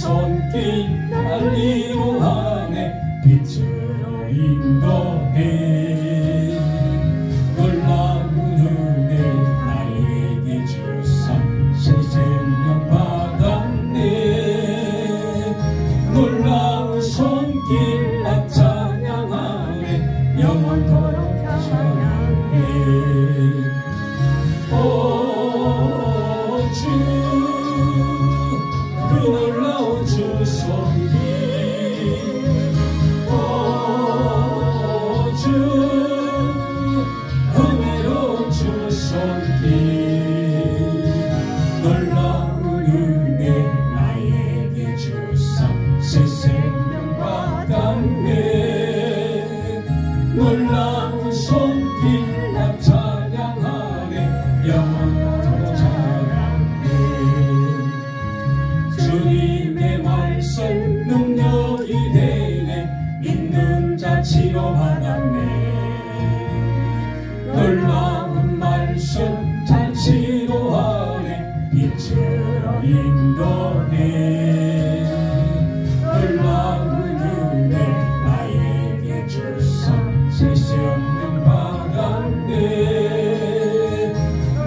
손길 날 이루하네 빛으로 인도해. 손길 나찬 손길 나 찬양하네. 영원토록 찬양해. 주님의 말씀 능력이 되네. 믿는 자 치료받았네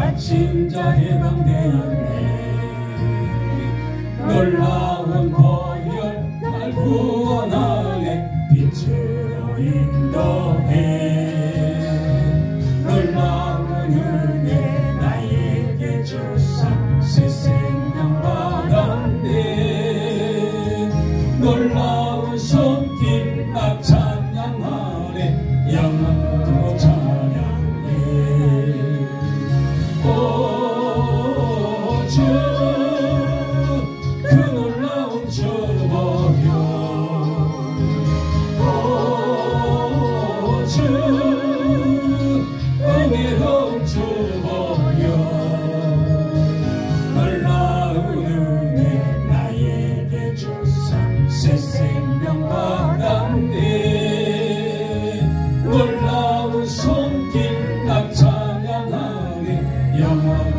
산신자 해방되었네. 놀라운 보혈 날 구원하네. 빛으로 인도해. 놀라운 은혜 나에게 주사 새 생명 받았네. 놀라운 손길 앞 찬양하네. 영원 Your